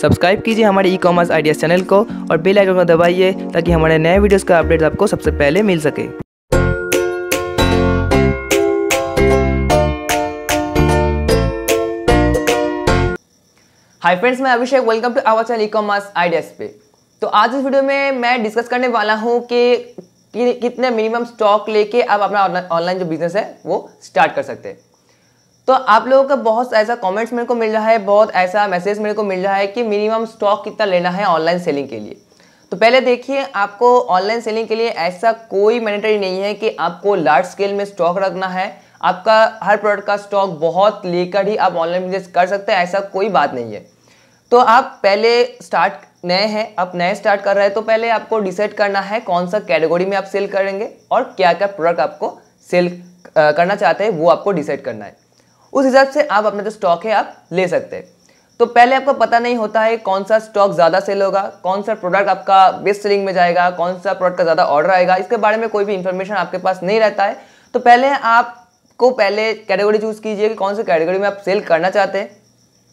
Subscribe कीजिए हमारे ई commerce ideas channel को और बेल आइकन को दबाइए ताकि हमारे नए वीडियोस का अपडेट आपको सबसे पहले मिल सके। हाय फ्रेंड्स मैं Abhishek welcome to our channel e commerce ideas पे। तो आज इस वीडियो में मैं डिस्कस करने वाला हूँ कि कितने मिनिमम स्टॉक लेके आप अपना ऑनलाइन जो बिज़नेस है, वो स्टार्ट कर सकते हैं। तो आप लोगों का बहुत ऐसा कमेंट्स मेरे को मिल रहा है, बहुत ऐसा मैसेज मेरे को मिल रहा है कि मिनिमम स्टॉक कितना लेना है ऑनलाइन सेलिंग के लिए। तो पहले देखिए, आपको ऑनलाइन सेलिंग के लिए ऐसा कोई मैंडेटरी नहीं है कि आपको लार्ज स्केल में स्टॉक रखना है। आपका हर प्रोडक्ट का स्टॉक बहुत लेकर ही आप ऑनलाइन बिज़नेस कर सकते हैं, ऐसा कोई बात नहीं है। तो आप पहले स्टार्ट नए हैं, आप नए स्टार्ट कर रहे हैं तो पहले आपको डिसाइड करना है कौन सा कैटेगरी में आप सेल करेंगे और क्या क्या प्रोडक्ट आपको सेल करना चाहते हैं, वो आपको डिसाइड करना है। उस हिसाब से आप अपना जो स्टॉक है आप ले सकते हैं। तो पहले आपको पता नहीं होता है कौन सा स्टॉक ज़्यादा सेल होगा कौन सा प्रोडक्ट आपका बेस्ट सेलिंग में जाएगा कौन सा प्रोडक्ट का ज़्यादा ऑर्डर आएगा इसके बारे में कोई भी इंफॉर्मेशन आपके पास नहीं रहता है। तो पहले आपको पहले कैटेगरी चूज़ कीजिए कि कौन सी कैटेगरी में आप सेल करना चाहते हैं।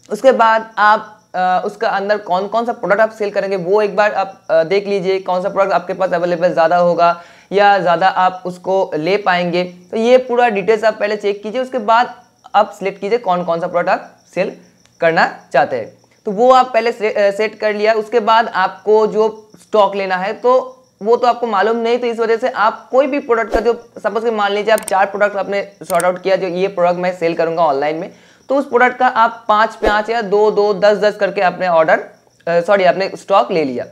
उसके बाद आप आ, उसका अंदर कौन कौन सा प्रोडक्ट आप सेल करेंगे वो एक बार आप आ, देख लीजिए कौन सा प्रोडक्ट आपके पास अवेलेबल ज़्यादा होगा या ज़्यादा आप उसको ले पाएँगे। तो ये पूरा डिटेल्स आप पहले चेक कीजिए उसके बाद आप सिलेक्ट कीजिए कौन कौन सा प्रोडक्ट सेल करना चाहते हैं। तो वो आप पहले सेट कर लिया, उसके बाद आपको जो स्टॉक लेना है तो वो तो आपको मालूम नहीं तो इस वजह से आप कोई भी प्रोडक्ट का जो सपोज़ के मान लीजिए आप चार प्रोडक्ट आपने शॉर्ट आउट किया, जो ये प्रोडक्ट मैं सेल करूँगा ऑनलाइन में तो उस प्रोडक्ट का आप पाँच पाँच या दो दो दस दस करके आपने ऑर्डर सॉरी आपने स्टॉक ले लिया।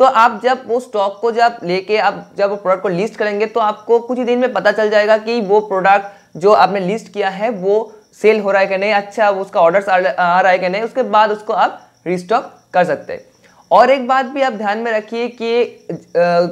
तो आप जब वो स्टॉक को जब लेके आप जब वो प्रोडक्ट को लिस्ट करेंगे तो आपको कुछ ही दिन में पता चल जाएगा कि वो प्रोडक्ट जो आपने लिस्ट किया है, वो सेल हो रहा है कि नहीं अच्छा उसका ऑर्डर आ रहा है कि नहीं, उसके बाद उसको आप रिस्टॉक कर सकते हैं। और एक बात भी आप ध्यान में रखिए कि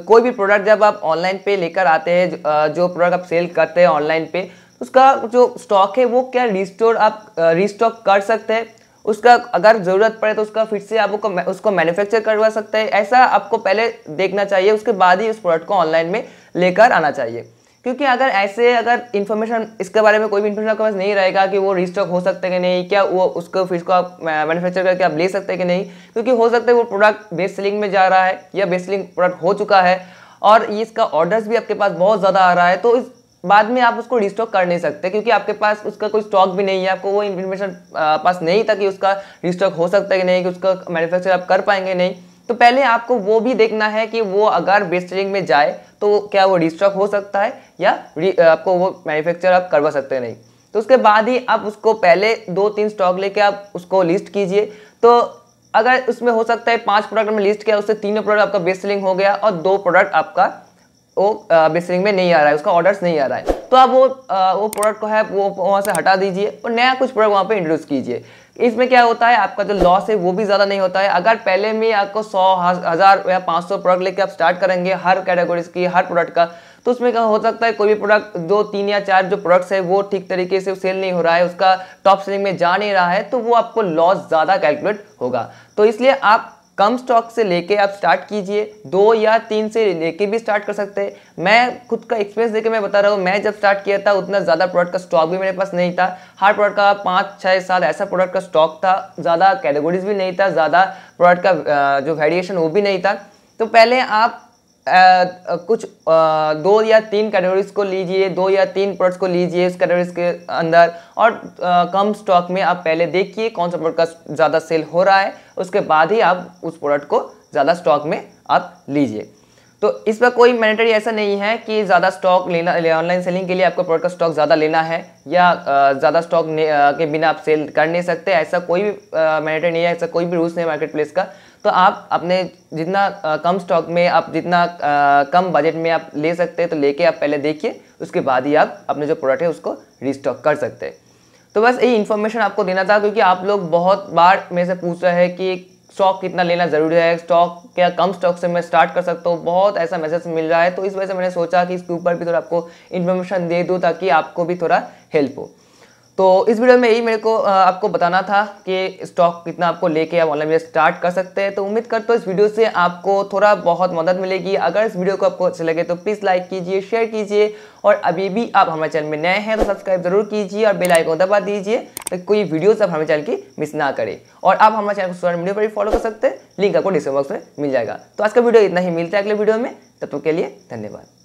कोई भी प्रोडक्ट जब आप ऑनलाइन पे लेकर आते हैं जो प्रोडक्ट आप सेल करते हैं ऑनलाइन पे, उसका जो स्टॉक है, वो क्या रिस्टोर आप रिस्टॉक कर सकते हैं? उसका अगर ज़रूरत पड़े तो उसका फिर से आप उसको मैन्युफैक्चर करवा सकते हैं। ऐसा आपको पहले देखना चाहिए, उसके बाद ही उस प्रोडक्ट को ऑनलाइन में लेकर आना चाहिए। क्योंकि अगर ऐसे अगर इन्फॉर्मेशन इसके बारे में कोई भी इन्फॉर्मेशन आपके पास नहीं रहेगा कि वो रिस्टॉक हो सकते हैं कि नहीं, क्या वो उसको फिर को आप मैन्युफैक्चर करके आप ले सकते हैं कि नहीं, क्योंकि हो सकता है वो प्रोडक्ट बेस्ट सेलिंग में जा रहा है या बेस्ट सेलिंग प्रोडक्ट हो चुका है और इसका ऑर्डर्स भी आपके पास बहुत ज़्यादा आ रहा है तो इस, बाद में आप उसको रिस्टॉक कर नहीं सकते क्योंकि आपके पास उसका कोई स्टॉक भी नहीं है, आपको वो इन्फॉर्मेशन पास नहीं था कि उसका रिस्टॉक हो सकता है कि नहीं, कि उसका मैन्युफैक्चर आप कर पाएँगे नहीं। तो पहले आपको वो भी देखना है कि वो अगर बेस्ट सेलिंग में जाए तो क्या वो रिस्टॉक हो सकता है या आपको वो मैन्युफैक्चर आप करवा सकते नहीं? तो उसके बाद ही आप उसको पहले दो तीन स्टॉक लेके आप उसको लिस्ट कीजिए। तो अगर उसमें हो सकता है पाँच प्रोडक्ट में लिस्ट किया उससे तीनों प्रोडक्ट आपका बेस्ट सेलिंग हो गया और दो प्रोडक्ट आपका वो बेस्ट सेलिंग में नहीं आ रहा है उसका ऑर्डर्स नहीं आ रहा है। तो आप वो आ, वो प्रोडक्ट को है वो वहाँ से हटा दीजिए और नया कुछ प्रोडक्ट वहाँ पे इंट्रोड्यूस कीजिए। इसमें क्या होता है, आपका जो लॉस है, वो भी ज़्यादा नहीं होता है। अगर पहले में आपको सौ, हज़ार या पाँच सौ प्रोडक्ट लेके आप स्टार्ट करेंगे, हर कैटेगरीज की, हर प्रोडक्ट का तो उसमें क्या हो सकता है, कोई भी प्रोडक्ट दो, तीन या चार जो प्रोडक्ट्स है, वो ठीक तरीके से सेल नहीं हो रहा है, उसका टॉप सेलिंग में जा नहीं रहा है तो वो आपको लॉस ज़्यादा कैलकुलेट होगा। तो इसलिए आप कम स्टॉक से लेके आप स्टार्ट कीजिए। दो या तीन से लेके भी स्टार्ट कर सकते हैं। मैं खुद का एक्सपीरियंस देके मैं बता रहा हूँ, मैं जब स्टार्ट किया था, उतना ज़्यादा प्रोडक्ट का स्टॉक भी मेरे पास नहीं था। हर प्रोडक्ट का पाँच छः साल ऐसा प्रोडक्ट का स्टॉक था, ज़्यादा कैटेगरीज भी नहीं था, ज़्यादा प्रोडक्ट का जो वेरिएशन वो भी नहीं था। तो पहले आप आ, कुछ आ, दो या तीन कैटेगरीज को लीजिए दो या तीन प्रोडक्ट्स को लीजिए उस कैटेगरीज के अंदर और आ, कम स्टॉक में आप पहले देखिए कौन सा प्रोडक्ट का ज़्यादा सेल हो रहा है उसके बाद ही आप उस प्रोडक्ट को ज़्यादा स्टॉक में आप लीजिए। तो इस पर कोई मैंडेटरी ऐसा नहीं है कि ज़्यादा स्टॉक लेना ऑनलाइन सेलिंग के लिए आपको प्रोडक्ट का स्टॉक ज़्यादा लेना है या ज़्यादा स्टॉक के बिना आप सेल कर नहीं सकते, ऐसा कोई भी मैंडेटरी नहीं है, ऐसा कोई भी रूल्स नहीं है मार्केट प्लेस का। तो आप अपने जितना कम स्टॉक में आप जितना कम बजट में आप ले सकते हैं तो लेके आप पहले देखिए, उसके बाद ही आप अपने जो प्रोडक्ट है उसको रिस्टॉक कर सकते हैं। तो बस यही इन्फॉर्मेशन आपको देना था, क्योंकि आप लोग बहुत बार मेरे से पूछ रहे हैं कि स्टॉक कितना लेना ज़रूरी है, स्टॉक क्या कम स्टॉक से मैं स्टार्ट कर सकता हूँ, बहुत ऐसा मैसेज मिल रहा है। तो इस वजह से मैंने सोचा कि इसके ऊपर भी थोड़ा आपको इन्फॉर्मेशन दे दूँ ताकि आपको भी थोड़ा हेल्प हो। तो इस वीडियो में यही मेरे को आपको बताना था कि स्टॉक कितना आपको लेके आप ऑनलाइन बिज़नेस स्टार्ट कर सकते हैं। तो उम्मीद करता हूँ इस वीडियो से आपको थोड़ा बहुत मदद मिलेगी। अगर इस वीडियो को आपको अच्छा लगे तो प्लीज़ लाइक कीजिए शेयर कीजिए और अभी भी आप हमारे चैनल में नए हैं तो सब्सक्राइब ज़रूर कीजिए और बेल आइकन दबा दीजिए ताकि कोई वीडियोस आप हमारे चैनल की मिस ना करें। और आप हमारे चैनल को सोशल मीडिया पर भी फॉलो कर सकते हैं। लिंक आपको डिस्क्रिप्शन बॉक्स में मिल जाएगा। तो आज का वीडियो इतना ही, मिलता है अगले वीडियो में। तब तक के लिए धन्यवाद।